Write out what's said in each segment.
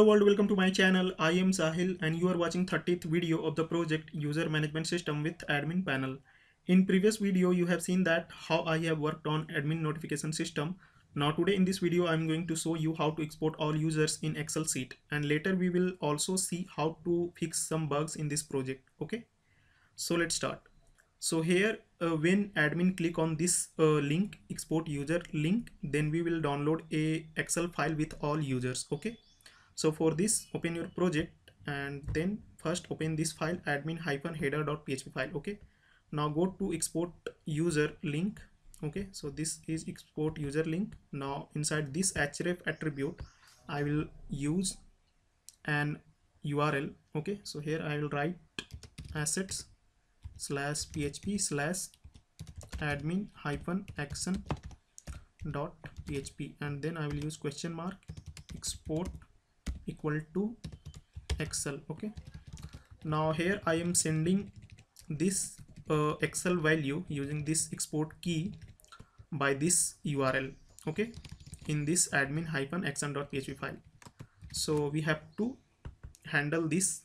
Hello world, welcome to my channel. I am Sahil and you are watching 30th video of the project User Management System with Admin Panel. In previous video, you have seen that how I have worked on admin notification system. Now today in this video, I'm going to show you how to export all users in Excel sheet and later we will also see how to fix some bugs in this project. Okay, so let's start. So here uh, when admin click on this uh, link export user link then we will download a Excel file with all users. Okay so for this open your project and then first open this file admin hyphen header.php file okay? Now go to export user link okay? So this is export user link. Now inside this href attribute i will use an url okay? So here i will write assets slash php slash admin hyphen action dot php and then i will use question mark export equal to excel okay? Now here i am sending this uh, excel value using this export key by this url okay? In this admin hyphen action.php file. So we have to handle this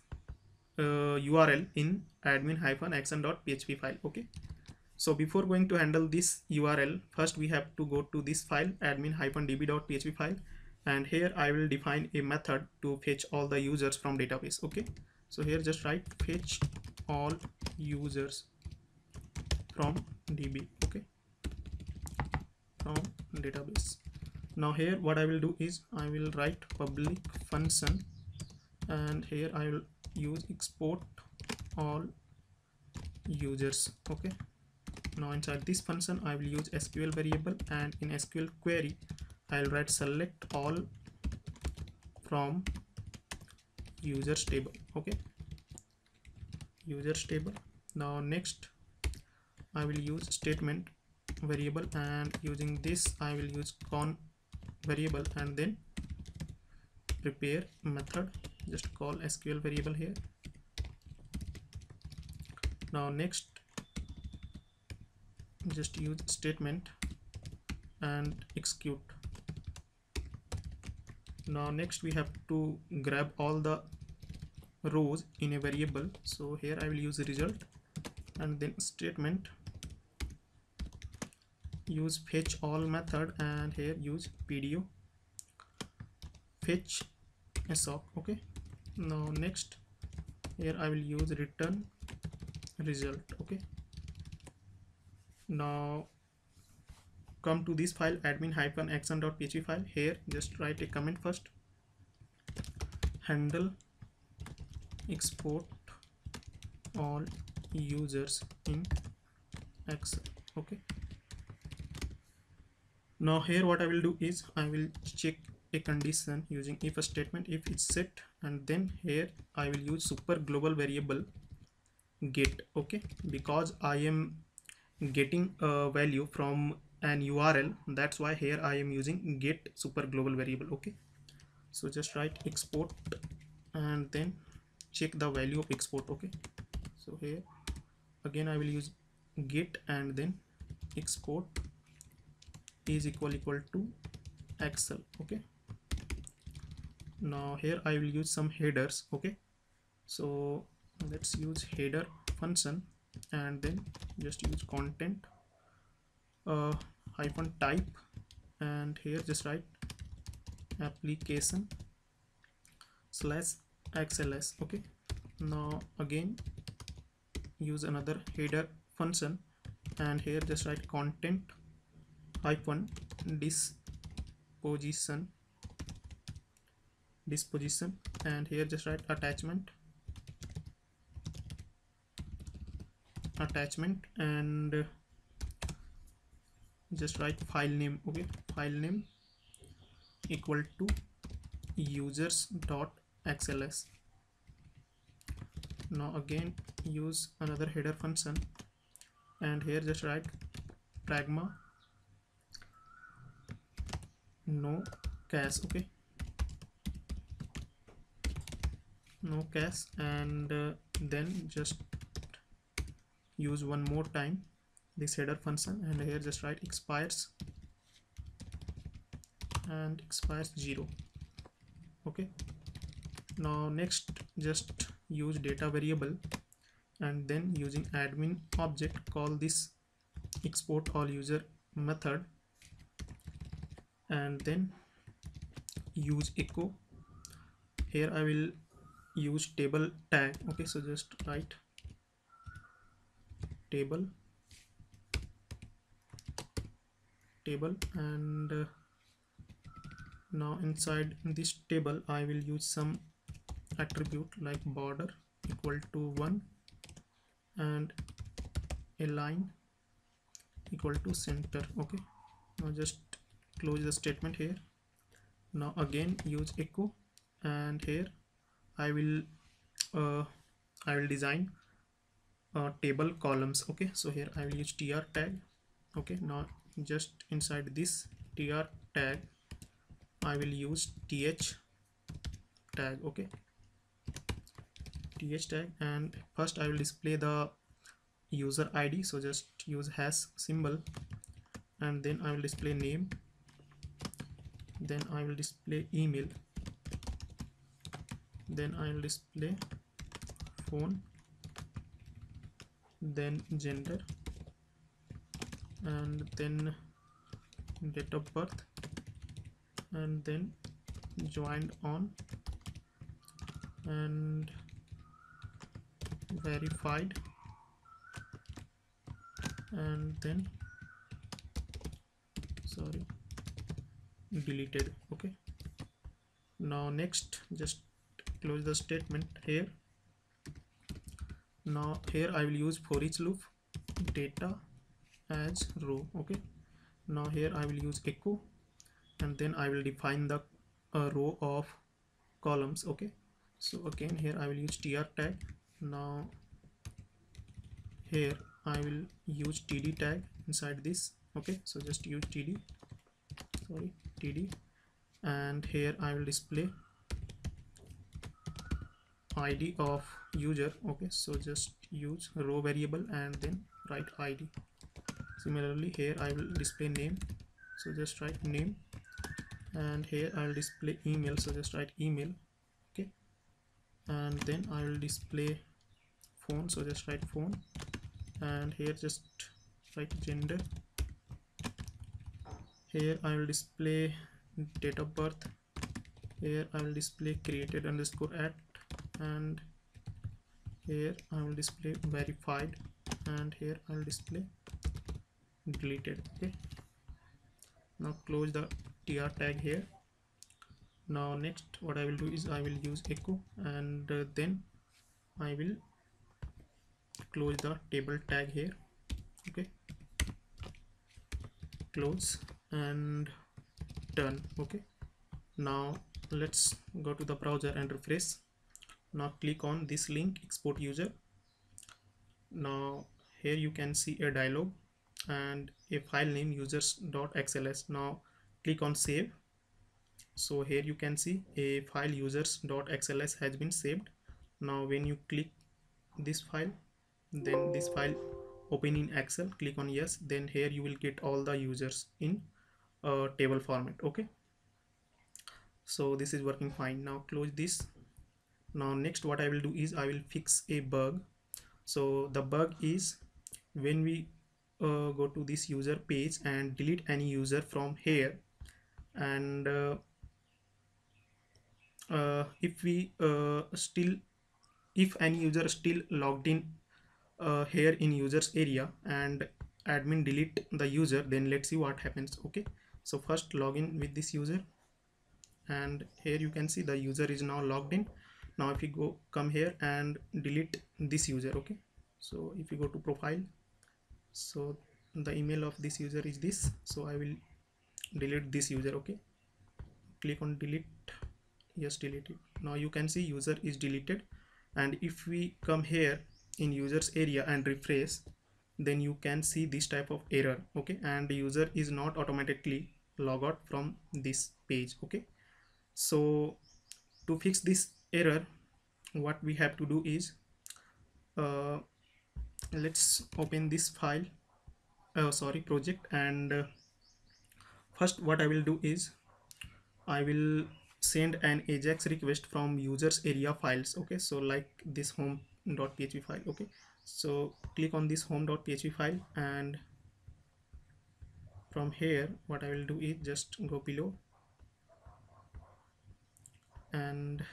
uh, url in admin hyphen action.php file okay? So before going to handle this url first we have to go to this file admin hyphen db.php file and here I will define a method to fetch all the users from database okay? So here just write fetch all users from db okay? From database. Now here what I will do is I will write public function and here I will use export all users okay? Now inside this function I will use SQL variable and in SQL query I'll write select all from users table okay? Users table. Now next I will use statement variable and using this I will use con variable and then prepare method. Just call SQL variable here. Now next just use statement and execute now next we have to grab all the rows in a variable. So here I will use result and then statement. Use fetch all method and here use pdo. Fetch sock okay? Now next here I will use return result okay? Now come to this file admin hyphen action.php file. Here just write a comment first. Handle export all users in excel. Okay. Now here what i will do is i will check a condition using if a statement if it's set and then here i will use super global variable get. Okay. Because i am getting a value from an url that's why here i am using get super global variable okay? So just write export and then check the value of export okay? So here again i will use get and then export is equal equal to excel okay? Now here i will use some headers okay? So let's use header function and then just use content uh, hyphen type. And here just write application slash xls okay? Now again use another header function. And here just write content hyphen disposition disposition. And here just write attachment attachment. And just write file name okay? File name equal to users dot xls now again use another header function. And here just write pragma no cache okay? No cache and uh, then just use one more time this header function and here just write expires and expires 0 okay. Now next just use data variable and then using admin object call this export all user method and then use echo. Here I will use table tag. Okay so just write table table and uh, now inside this table I will use some attribute like border equal to 1 and align equal to center. Okay. Now just close the statement here. Now again use echo and here I will uh, I will design uh, table columns. Okay. So here I will use tr tag. Okay. Now just inside this tr tag I will use th tag okay? Th tag and first I will display the user ID so just use hash symbol and then I will display name then I will display email then I will display phone then gender and then date of birth and then joined on and verified and then sorry deleted okay. Now next just close the statement here. Now here I will use for each loop data as row okay? Now here I will use echo and then I will define the uh, row of columns okay? So again here I will use tr tag. Now here I will use td tag inside this okay? So just use td sorry td. And here I will display id of user okay? So just use row variable and then write id similarly here I will display name. So just write name. And here I will display email. So just write email. Okay. And then I will display phone. So just write phone. And here just write gender. Here I will display date of birth. Here I will display created underscore at. And here I will display verified. And here I will display deleted okay. Now close the tr tag here. Now next what I will do is I will use echo and uh, then I will close the table tag here okay. Close and done okay. Now let's go to the browser and refresh. Now click on this link export user. Now here you can see a dialog and a file name users.xls now click on save. So here you can see a file users.xls has been saved. Now when you click this file then this file open in excel click on yes then here you will get all the users in uh, table format okay? So this is working fine. Now close this. Now next what I will do is I will fix a bug. So the bug is when we uh, go to this user page and delete any user from here. And uh, uh, if we uh, still if any user still logged in uh, here in users area and admin delete the user then let's see what happens okay? So first login with this user. And here you can see the user is now logged in. Now if you go come here and delete this user okay? So if you go to profile so the email of this user is this. So i will delete this user okay? Click on delete. Yes delete now you can see user is deleted. And if we come here in users area and refresh then you can see this type of error okay? And the user is not automatically log out from this page okay? So to fix this error what we have to do is uh, let's open this file. Uh, sorry project. And uh, first what I will do is I will send an ajax request from users area files okay? So like this home.php file okay? So click on this home.php file and from here what I will do is just go below. And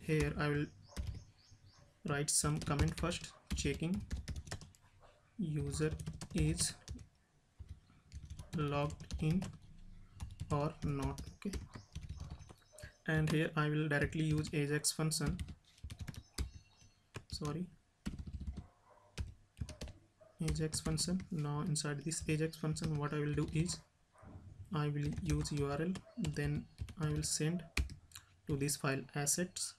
here I will write some comment first checking. User is logged in or not okay. And here I will directly use ajax function. Sorry. Ajax function. Now inside this ajax function what I will do is I will use URL then I will send to this file assets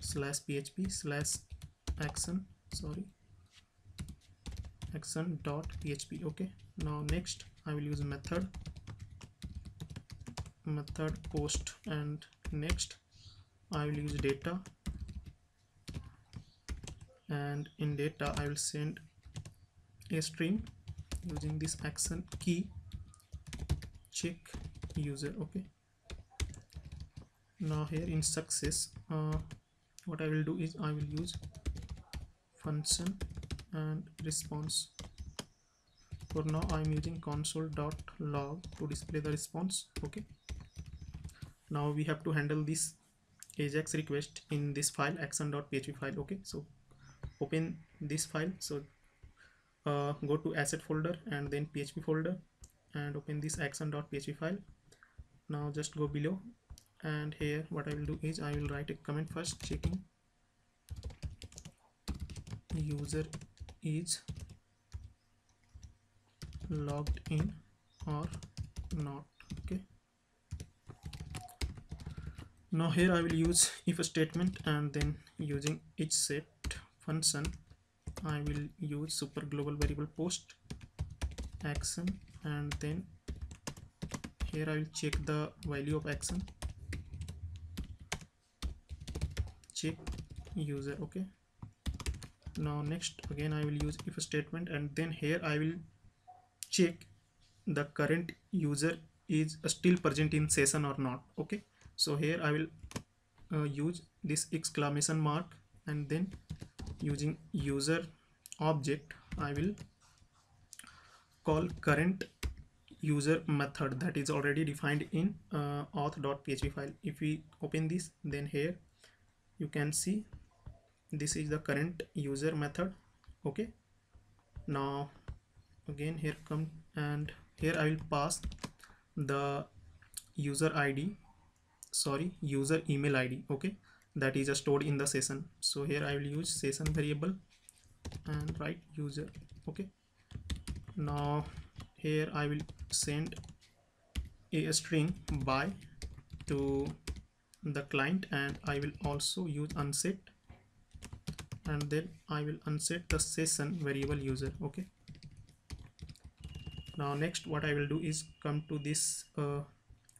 slash php slash action sorry action dot php okay. Now next I will use method method post and next I will use data. And in data I will send a string using this action key. Check user okay. Now here in success uh, what I will do is I will use function and response. For now I'm using console.log to display the response okay? Now we have to handle this ajax request in this file action.php file okay? So open this file. So uh, go to asset folder and then php folder and open this action.php file. Now just go below and here what I will do is I will write a comment first checking. User is logged in or not okay. Now here I will use if statement and then using isset function I will use super global variable post action and then here I will check the value of action check user okay? Now next again I will use if statement and then here I will check the current user is still present in session or not okay? So here I will uh, use this exclamation mark and then using user object I will call current user method that is already defined in uh, auth.php file. If we open this then here you can see this is the current user method okay? Now again here come and here I will pass the user ID sorry user email ID okay? That is stored in the session. So here I will use session variable and write user okay? Now here I will send a string by to the client and I will also use unset and then I will unset the session variable user okay? Now next what I will do is come to this uh,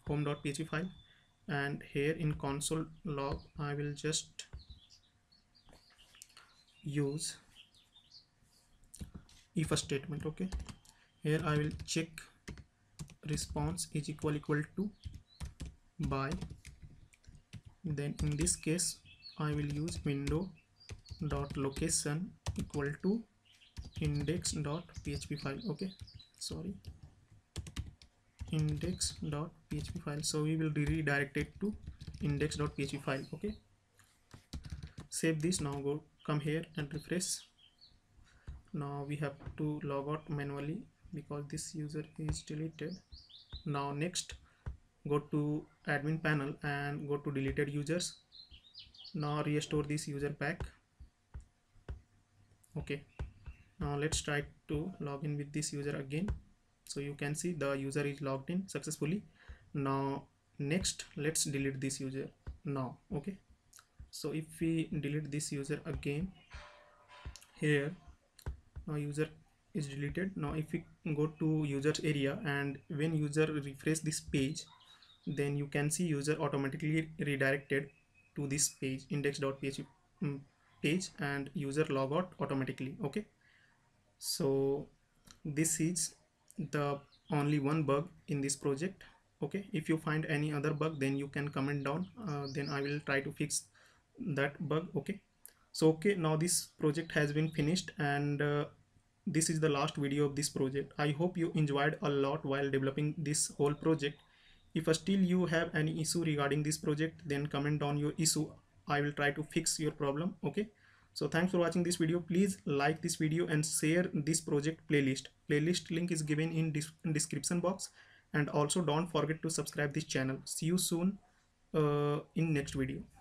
home.php file and here in console log I will just use if a statement okay? Here I will check response is equal equal to by. Then in this case I will use window dot location equal to index dot php file. Okay sorry. Index dot php file. So we will redirect it to index dot php file. Okay. Save this. Now go come here and refresh. Now we have to log out manually because this user is deleted. Now next go to admin panel and go to deleted users. Now restore this user back okay. Now let's try to log in with this user again. So you can see the user is logged in successfully. Now next let's delete this user now. Okay. So if we delete this user again here now user is deleted. Now if we go to users area and when user refresh this page then you can see user automatically redirected to this page index.php page and user logout automatically okay? So this is the only one bug in this project okay? If you find any other bug then you can comment down uh, then i will try to fix that bug okay? So okay now this project has been finished and uh, this is the last video of this project. I hope you enjoyed a lot while developing this whole project. If still you have any issue regarding this project then comment down your issue i will try to fix your problem okay? So thanks for watching this video. Please like this video and share this project playlist. Playlist link is given in, in description box. And also don't forget to subscribe this channel. See you soon uh, in next video